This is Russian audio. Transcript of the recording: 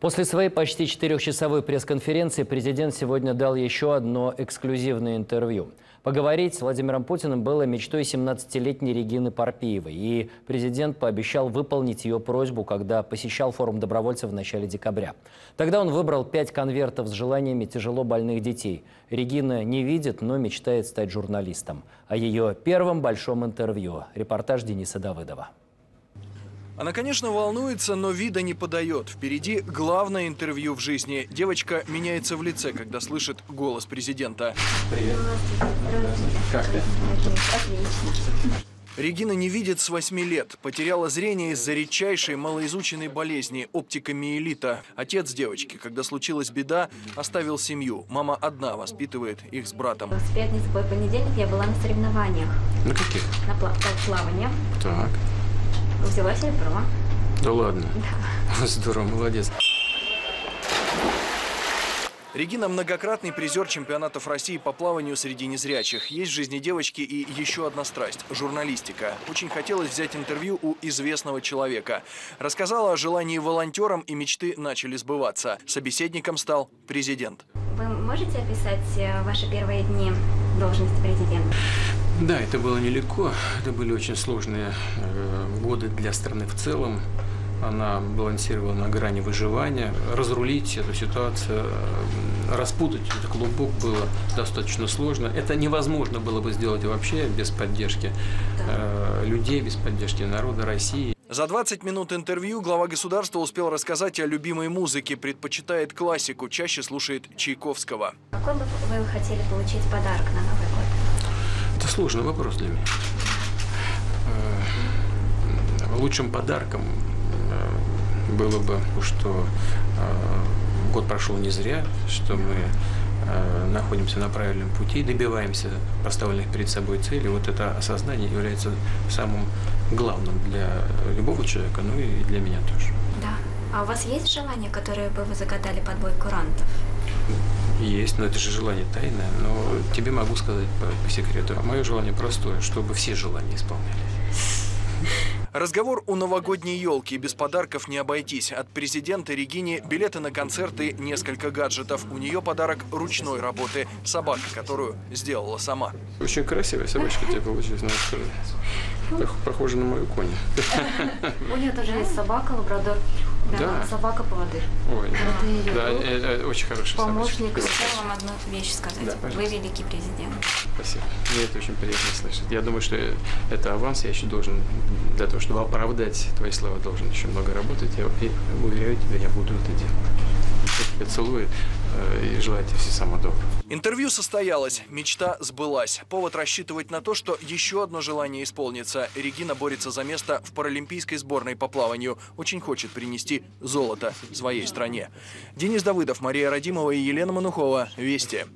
После своей почти четырехчасовой пресс-конференции президент сегодня дал еще одно эксклюзивное интервью. Поговорить с Владимиром Путиным было мечтой 17-летней Регины Парпиевой. И президент пообещал выполнить ее просьбу, когда посещал форум добровольцев в начале декабря. Тогда он выбрал пять конвертов с желаниями тяжело больных детей. Регина не видит, но мечтает стать журналистом. О ее первом большом интервью. Репортаж Дениса Давыдова. Она, конечно, волнуется, но вида не подает. Впереди главное интервью в жизни. Девочка меняется в лице, когда слышит голос президента. Привет. Как ты? Регина не видит с 8 лет. Потеряла зрение из-за редчайшей малоизученной болезни – оптикомиелита. Отец девочки, когда случилась беда, оставил семью. Мама одна воспитывает их с братом. С пятницы по понедельник я была на соревнованиях. На каких? На пла- плавание. Так. Взяла серебро. Да ладно. Здорово, молодец. Регина – многократный призер чемпионатов России по плаванию среди незрячих. Есть в жизни девочки и еще одна страсть – журналистика. Очень хотелось взять интервью у известного человека. Рассказала о желании волонтерам, и мечты начали сбываться. Собеседником стал президент. Вы можете описать э, ваши первые дни должности президента? Да, это было нелегко. Это были очень сложные э, годы для страны в целом. Она балансировала на грани выживания. Разрулить эту ситуацию, э, распутать этот клубок было достаточно сложно. Это невозможно было бы сделать вообще без поддержки э, людей, без поддержки народа России. За 20 минут интервью глава государства успел рассказать о любимой музыке, предпочитает классику, чаще слушает Чайковского. Какой бы вы хотели получить подарок на Новый год? Сложный вопрос для меня. Э, Лучшим подарком э, было бы, что э, год прошел не зря, что мы находимся на правильном пути, добиваемся поставленных перед собой целей. Вот это осознание является самым главным для любого человека, ну и для меня тоже. Да. А у вас есть желание, которое бы вы загадали под бой курантов? Есть, но это же желание тайное. Но тебе могу сказать по, по секрету. Мое желание простое, чтобы все желания исполнялись. Разговор у новогодней елки. Без подарков не обойтись. От президента Регине билеты на концерты, несколько гаджетов. У нее подарок ручной работы. Собака, которую сделала сама. Очень красивая собачка тебе получилась, надо сказать. Пох- Похожа на мою коня. У нее тоже есть собака, лабрадор. Да. собака-поводырь. Ой, Это её да, друг, э, э, очень хорошая Помощник. собачка. Вам одну вещь сказать. Да, Вы великий президент. Спасибо. Мне это очень приятно слышать. Я думаю, что это аванс. Я еще должен, для того, чтобы оправдать твои слова, должен еще много работать. Я и уверяю тебя, я буду это делать. Я целую э, и желаю тебе всего самого доброго. Интервью состоялось, мечта сбылась. Повод рассчитывать на то, что еще одно желание исполнится. Регина борется за место в паралимпийской сборной по плаванию. Очень хочет принести золото своей стране. Денис Давыдов, Мария Радимова и Елена Манухова. Вести.